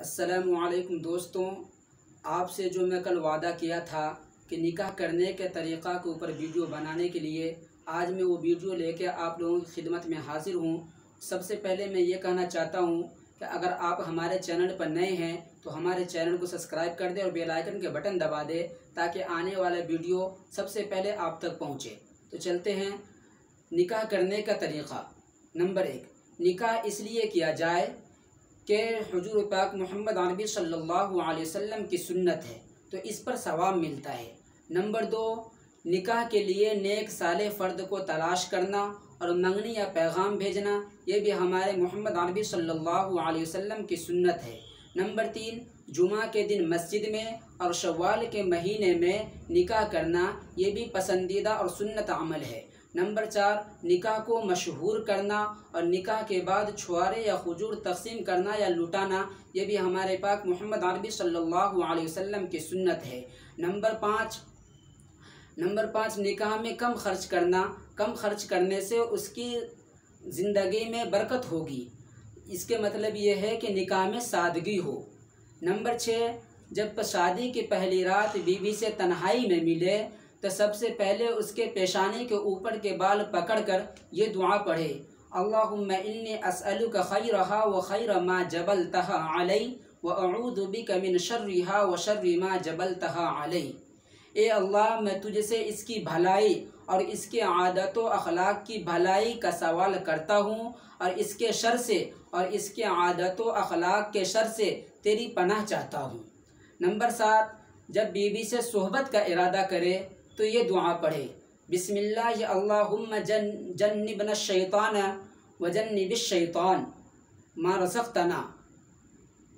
असलकुम दोस्तों, आपसे जो मैं कल वादा किया था कि निकाह करने के तरीक़ा के ऊपर वीडियो बनाने के लिए, आज मैं वो वीडियो लेके आप लोगों की खिदमत में हाज़िर हूँ। सबसे पहले मैं ये कहना चाहता हूँ कि अगर आप हमारे चैनल पर नए हैं तो हमारे चैनल को सब्सक्राइब कर दें और बेल आइकन के बटन दबा दें, ताकि आने वाला वीडियो सबसे पहले आप तक पहुँचे। तो चलते हैं निकाह करने का तरीक़ा। नंबर एक, निकाह इसलिए किया जाए कि हजूर पाक मोहम्मद नबी सल्लल्लाहु अलैहि वसल्लम की सुन्नत है तो इस पर सवाब मिलता है। नंबर दो, निकाह के लिए नेक साले फ़र्द को तलाश करना और मंगनी या पैगाम भेजना, ये भी हमारे मोहम्मद नबी सल्लल्लाहु अलैहि वसल्लम की सुन्नत है। नंबर तीन, जुमा के दिन मस्जिद में और शवाल के महीने में निकाह करना, ये भी पसंदीदा और सुन्नत अमल है। नंबर चार, निकाह को मशहूर करना और निकाह के बाद छुआरे या खजूर तकसीम करना या लुटाना, ये भी हमारे पाक मोहम्मद अरबी सल्लल्लाहु वसल्लम की सुन्नत है। नंबर पाँच नंबर पाँच, निकाह में कम खर्च करना। कम खर्च करने से उसकी ज़िंदगी में बरकत होगी। इसके मतलब ये है कि निकाह में सादगी हो। नंबर छः, जब शादी की पहली रात बीवी से तन्हाई में मिले तो सबसे पहले उसके पेशानी के ऊपर के बाल पकड़कर ये दुआ पढ़े। अल्लाहुम्मा इन्नी असअलु का खैर रहा व खैर मा जबल तहा अलई व अऊदु बिका मिन शर्रिहा व शर्रि जबल तहा अलई ए अल्लाह, मैं तुझसे इसकी भलाई और इसके आदत अखलाक की भलाई का सवाल करता हूँ और इसके शर से और इसके आदत अखलाक के शर से तेरी पनाह चाहता हूँ। नंबर सात, जब बीबी से सोहबत का इरादा करे तो ये दुआ पढ़े। बिसमिल्लाम जन, जन्निबन शैतान व जन्निब शैतान। माँ तना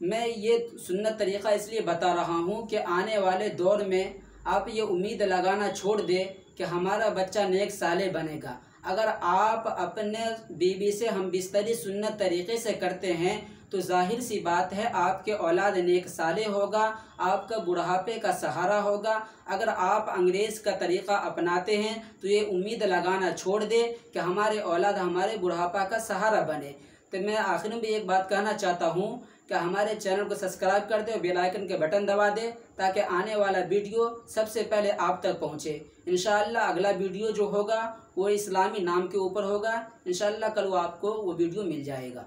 मैं ये सुन्नत तरीक़ा इसलिए बता रहा हूँ कि आने वाले दौर में आप ये उम्मीद लगाना छोड़ दे कि हमारा बच्चा नेक साले बनेगा। अगर आप अपने बीबी से हम बिस्तरी सुन्नत तरीक़े से करते हैं तो ज़ाहिर सी बात है आपके औलाद नेक साले होगा, आपका बुढ़ापे का सहारा होगा। अगर आप अंग्रेज़ का तरीक़ा अपनाते हैं तो ये उम्मीद लगाना छोड़ दे कि हमारे औलाद हमारे बुढ़ापा का सहारा बने। तो मैं आखिर में भी एक बात कहना चाहता हूँ कि हमारे चैनल को सब्सक्राइब कर दें और बेल आइकन के बटन दबा दें ताकि आने वाला वीडियो सबसे पहले आप तक पहुँचे। इन अगला वीडियो जो होगा, वो इस्लामी नाम के ऊपर होगा। इन कल वो आपको वो वीडियो मिल जाएगा।